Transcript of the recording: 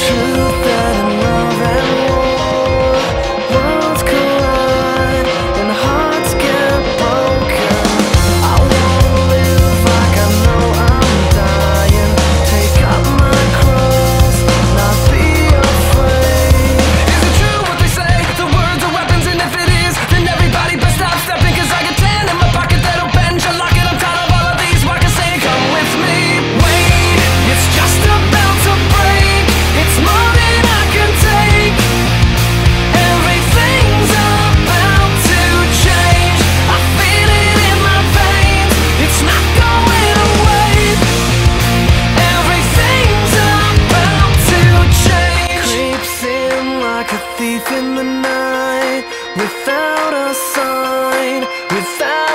是非 in the night without a sign, without